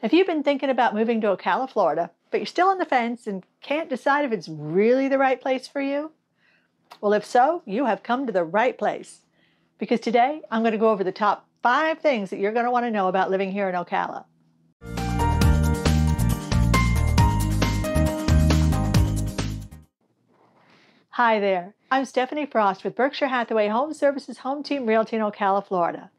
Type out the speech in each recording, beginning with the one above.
Have you've been thinking about moving to Ocala, Florida, but you're still on the fence and can't decide if it's really the right place for you? Well, if so, you have come to the right place. Because today I'm going to go over the top five things that you're going to want to know about living here in Ocala. Hi there, I'm Stephanie Frost with Berkshire Hathaway Home Services Home Team Realty in Ocala, Florida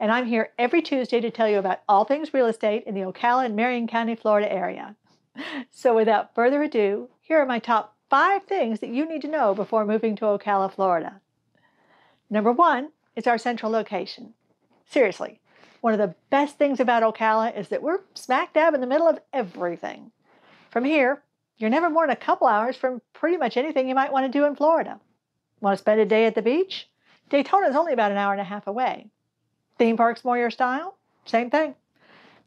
and I'm here every Tuesday to tell you about all things real estate in the Ocala and Marion County, Florida area. So without further ado, here are my top five things that you need to know before moving to Ocala, Florida. Number one is our central location. Seriously, one of the best things about Ocala is that we're smack dab in the middle of everything. From here, you're never more than a couple hours from pretty much anything you might want to do in Florida. Want to spend a day at the beach? Daytona is only about an hour and a half away. Theme parks more your style? Same thing.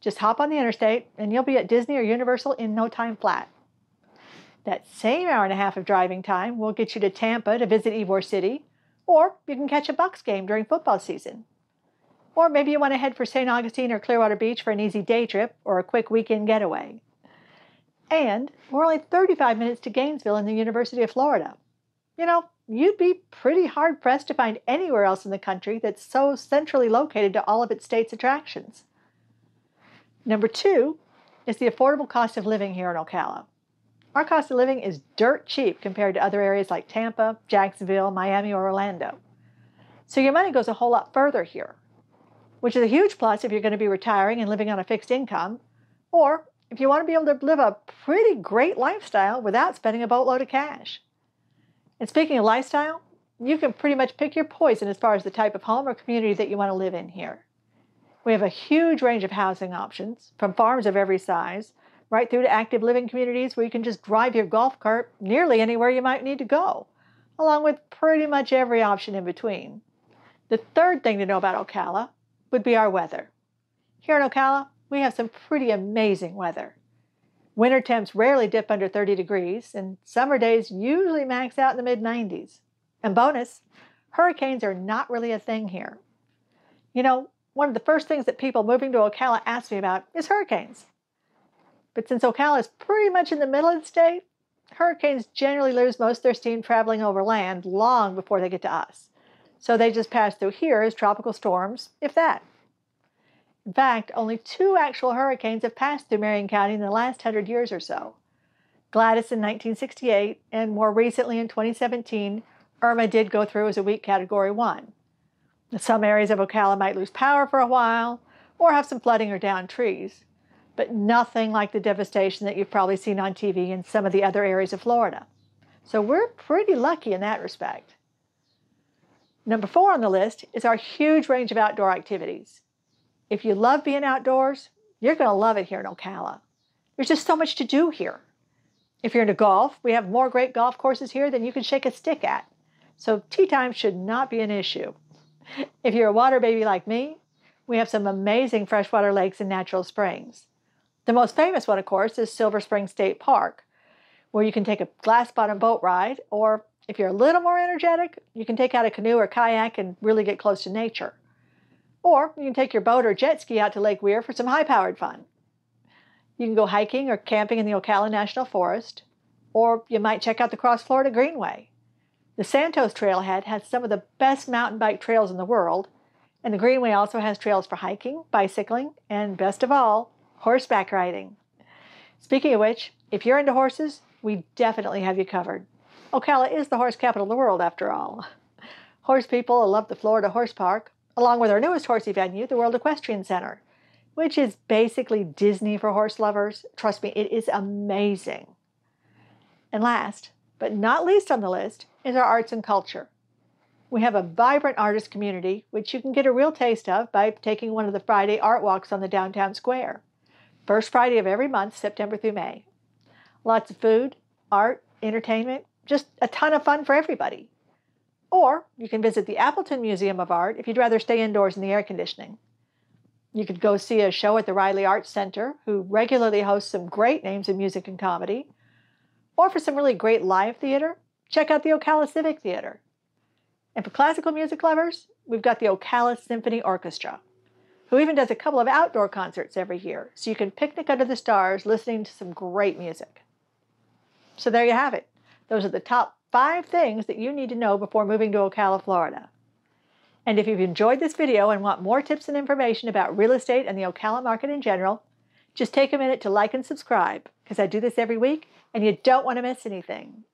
Just hop on the interstate and you'll be at Disney or Universal in no time flat. That same hour and a half of driving time will get you to Tampa to visit Ybor City, or you can catch a Bucs game during football season. Or maybe you want to head for St. Augustine or Clearwater Beach for an easy day trip or a quick weekend getaway. And we're only 35 minutes to Gainesville in the University of Florida. You know, you'd be pretty hard pressed to find anywhere else in the country that's so centrally located to all of its state's attractions. Number two is the affordable cost of living here in Ocala. Our cost of living is dirt cheap compared to other areas like Tampa, Jacksonville, Miami, or Orlando. So your money goes a whole lot further here, which is a huge plus if you're going to be retiring and living on a fixed income, or if you want to be able to live a pretty great lifestyle without spending a boatload of cash. And speaking of lifestyle, you can pretty much pick your poison as far as the type of home or community that you want to live in here. We have a huge range of housing options, from farms of every size, right through to active living communities where you can just drive your golf cart nearly anywhere you might need to go, along with pretty much every option in between. The third thing to know about Ocala would be our weather. Here in Ocala, we have some pretty amazing weather. Winter temps rarely dip under 30 degrees, and summer days usually max out in the mid 90s. And bonus, hurricanes are not really a thing here. You know, one of the first things that people moving to Ocala ask me about is hurricanes. But since Ocala is pretty much in the middle of the state, hurricanes generally lose most of their steam traveling over land long before they get to us. So they just pass through here as tropical storms, if that. In fact, only two actual hurricanes have passed through Marion County in the last hundred years or so. Gladys in 1968, and more recently in 2017, Irma did go through as a weak Category 1. Some areas of Ocala might lose power for a while, or have some flooding or downed trees, but nothing like the devastation that you've probably seen on TV in some of the other areas of Florida. So we're pretty lucky in that respect. Number four on the list is our huge range of outdoor activities. If you love being outdoors, you're going to love it here in Ocala. There's just so much to do here. If you're into golf, we have more great golf courses here than you can shake a stick at. So tee time should not be an issue. If you're a water baby like me, we have some amazing freshwater lakes and natural springs. The most famous one, of course, is Silver Spring State Park, where you can take a glass bottom boat ride, or if you're a little more energetic, you can take out a canoe or kayak and really get close to nature. Or you can take your boat or jet ski out to Lake Weir for some high powered fun. You can go hiking or camping in the Ocala National Forest, or you might check out the Cross Florida Greenway. The Santos Trailhead has some of the best mountain bike trails in the world, and the Greenway also has trails for hiking, bicycling, and best of all, horseback riding. Speaking of which, if you're into horses, we definitely have you covered. Ocala is the horse capital of the world, after all. Horse people love the Florida Horse Park, along with our newest horsey venue, the World Equestrian Center, which is basically Disney for horse lovers. Trust me, it is amazing. And last, but not least on the list, is our arts and culture. We have a vibrant artist community, which you can get a real taste of by taking one of the Friday art walks on the downtown square. First Friday of every month, September through May. Lots of food, art, entertainment, just a ton of fun for everybody. Or you can visit the Appleton Museum of Art if you'd rather stay indoors in the air conditioning. You could go see a show at the Reilly Arts Center, who regularly hosts some great names in music and comedy. Or for some really great live theater, check out the Ocala Civic Theater. And for classical music lovers, we've got the Ocala Symphony Orchestra, who even does a couple of outdoor concerts every year, so you can picnic under the stars listening to some great music. So there you have it. Those are the top five things that you need to know before moving to Ocala, Florida. And if you've enjoyed this video and want more tips and information about real estate and the Ocala market in general, just take a minute to like and subscribe because I do this every week and you don't want to miss anything.